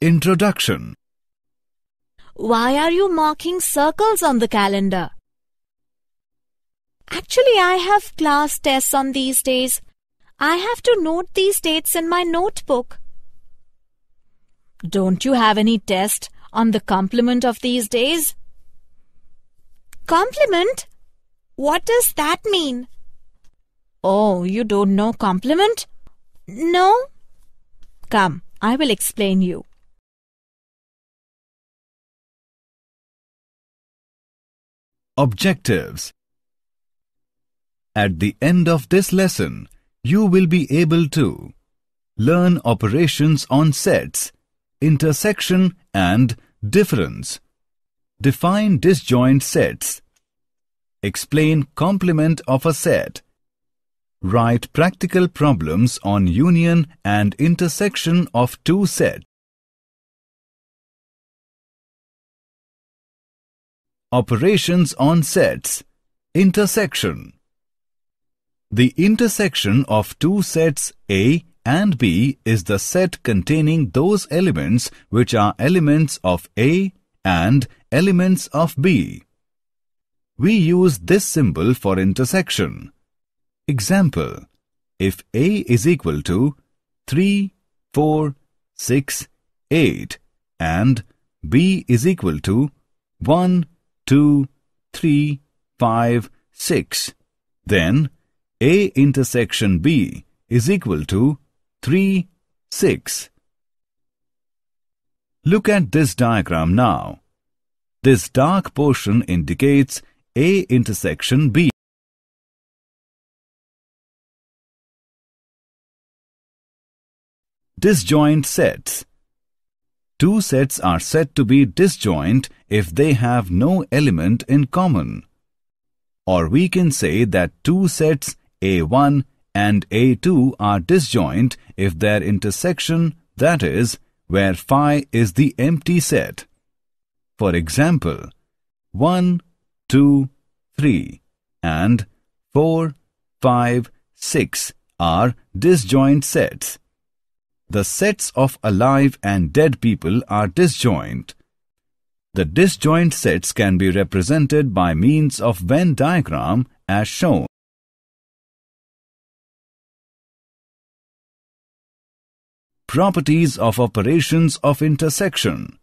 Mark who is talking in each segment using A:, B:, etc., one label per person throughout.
A: Introduction
B: Why are you marking circles on the calendar? Actually, I have class tests on these days. I have to note these dates in my notebook. Don't you have any test on the complement of these days? Complement? What does that mean? Oh, you don't know complement? No? Come, I will explain you.
A: Objectives. At the end of this lesson, you will be able to learn operations on sets, intersection and difference, define disjoint sets, explain complement of a set, write practical problems on union and intersection of two sets, Operations on sets. Intersection. The intersection of two sets A and B is the set containing those elements which are elements of A and elements of B. We use this symbol for intersection. Example, if A is equal to 3, 4, 6, 8 and B is equal to 1, 2, 3, 5, 6. Then A intersection B is equal to 3, 6. Look at this diagram now. This dark portion indicates A intersection B. Disjoint sets Two sets are said to be disjoint if they have no element in common. Or we can say that two sets A1 and A2 are disjoint if their intersection, that is, where phi is the empty set. For example, 1, 2, 3 and 4, 5, 6 are disjoint sets. The sets of alive and dead people are disjoint. The disjoint sets can be represented by means of Venn diagram as shown. Properties of operations of intersection.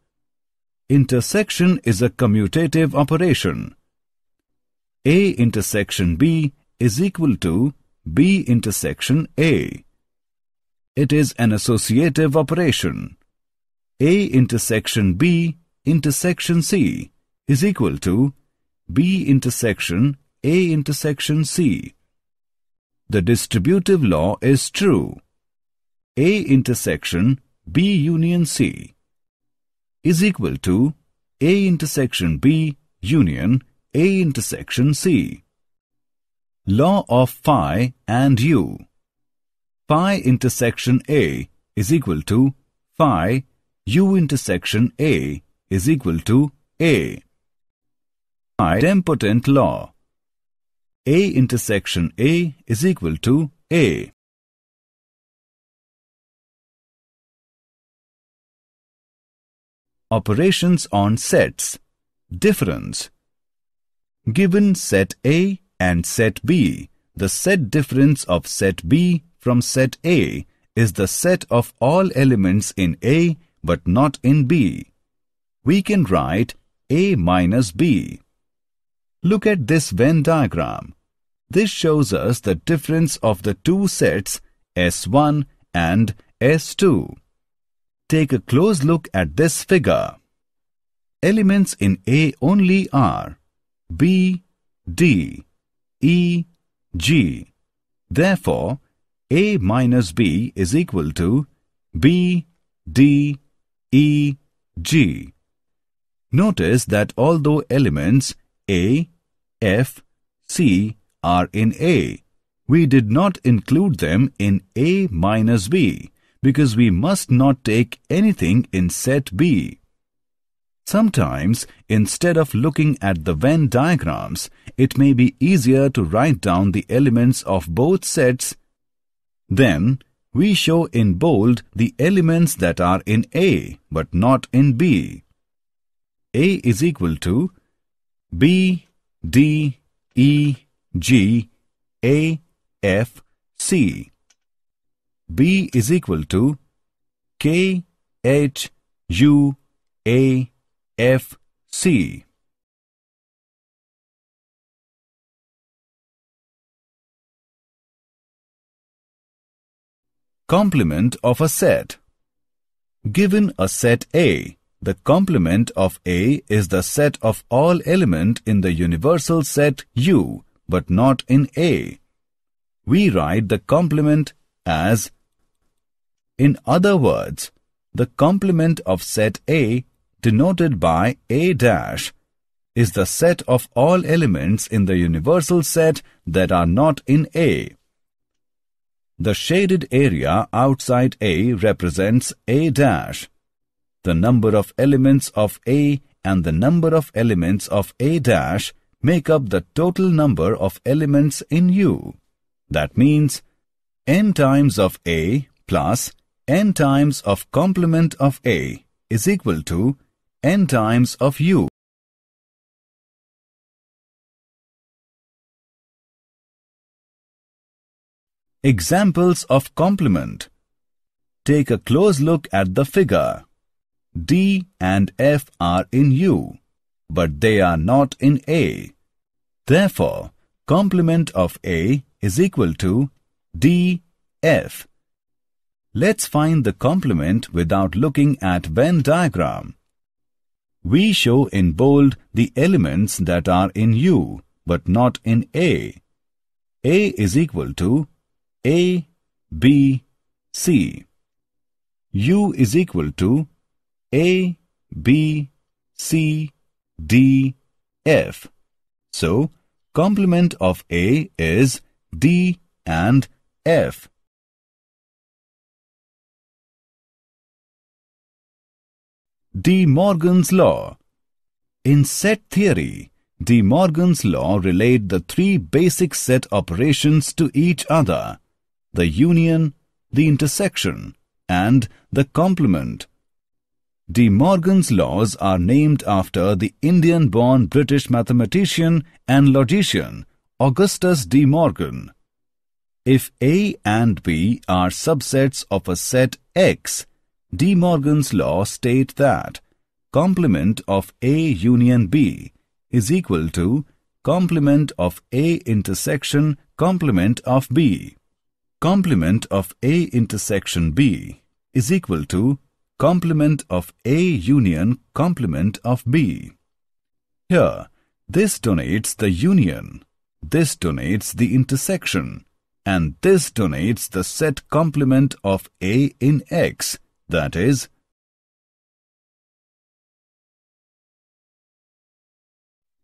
A: Intersection is a commutative operation. A intersection B is equal to B intersection A. It is an associative operation. A intersection B intersection C is equal to B intersection A intersection C. The distributive law is true. A intersection B union C is equal to A intersection B union A intersection C. Law of phi and U phi intersection A is equal to phi U intersection A is equal to A. Idempotent law A intersection A is equal to A. Operations on sets Difference Given set A and set B, the set difference of set B from set A is the set of all elements in A but not in B. We can write A minus B. Look at this Venn diagram. This shows us the difference of the two sets S1 and S2. Take a close look at this figure. Elements in A only are B, D, E, G. Therefore, a minus B is equal to B, D, E, G. Notice that although elements A, F, C are in A, we did not include them in A minus B because we must not take anything in set B. Sometimes, instead of looking at the Venn diagrams, it may be easier to write down the elements of both sets then, we show in bold the elements that are in A but not in B. A is equal to B, D, E, G, A, F, C. B is equal to K, H, U, A, F, C. Complement of a set. Given a set A, the complement of A is the set of all element in the universal set U, but not in A. We write the complement as In other words, the complement of set A, denoted by A dash, is the set of all elements in the universal set that are not in A. The shaded area outside A represents A dash. The number of elements of A and the number of elements of A dash make up the total number of elements in U. That means n times of A plus n times of complement of A is equal to n times of U. Examples of complement. Take a close look at the figure. D and F are in U, but they are not in A. Therefore, complement of A is equal to DF. Let's find the complement without looking at Venn diagram. We show in bold the elements that are in U, but not in A. A is equal to a, B, C. U is equal to A, B, C, D, F. So, complement of A is D and F. De Morgan's law. In set theory, De Morgan's law relate the three basic set operations to each other the union, the intersection, and the complement. De Morgan's laws are named after the Indian-born British mathematician and logician Augustus De Morgan. If A and B are subsets of a set X, De Morgan's law state that complement of A union B is equal to complement of A intersection complement of B complement of A intersection B is equal to complement of A union complement of B. Here, this denotes the union, this denotes the intersection, and this denotes the set complement of A in X, that is,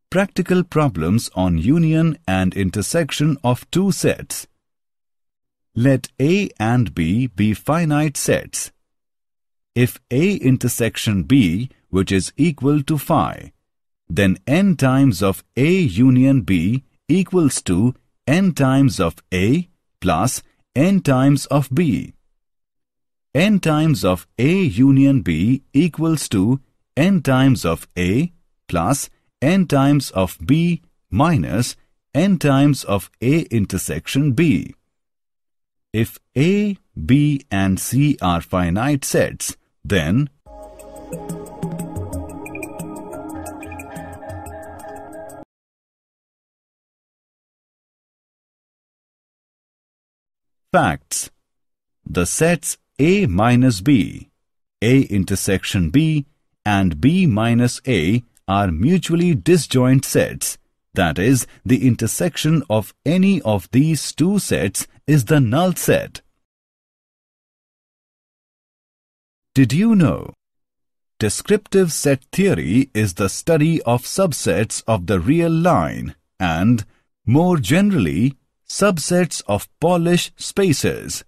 A: Practical problems on union and intersection of two sets let A and B be finite sets. If A intersection B, which is equal to phi, then n times of A union B equals to n times of A plus n times of B. n times of A union B equals to n times of A plus n times of B minus n times of A intersection B. If A, B and C are finite sets, then Facts. The sets A minus B, A intersection B and B minus A are mutually disjoint sets that is, the intersection of any of these two sets is the null set. Did you know? Descriptive set theory is the study of subsets of the real line and, more generally, subsets of Polish spaces.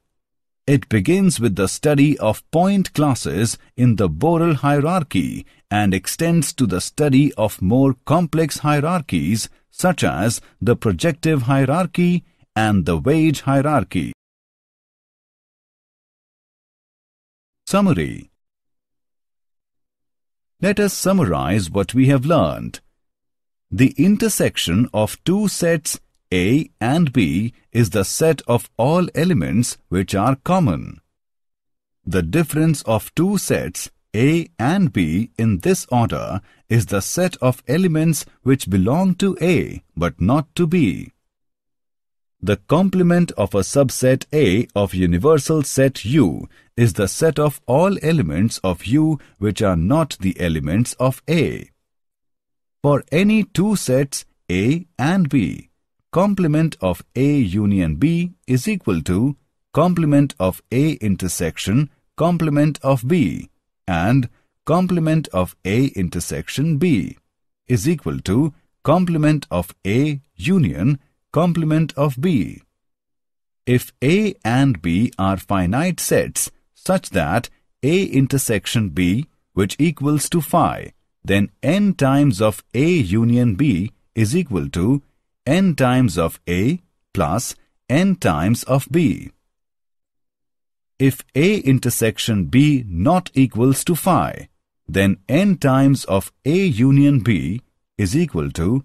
A: It begins with the study of point classes in the Borel hierarchy and extends to the study of more complex hierarchies such as the projective hierarchy and the Wadge hierarchy. Summary Let us summarize what we have learned. The intersection of two sets A and B is the set of all elements which are common. The difference of two sets A and B in this order is the set of elements which belong to A but not to B. The complement of a subset A of universal set U is the set of all elements of U which are not the elements of A. For any two sets A and B, complement of A union B is equal to complement of A intersection complement of B and complement of A intersection B is equal to complement of A union complement of B. If A and B are finite sets such that A intersection B which equals to phi, then n times of A union B is equal to n times of A plus n times of B. If A intersection B not equals to phi, then n times of A union B is equal to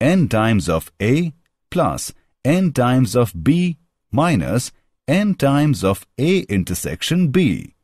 A: n times of A plus n times of B minus n times of A intersection B.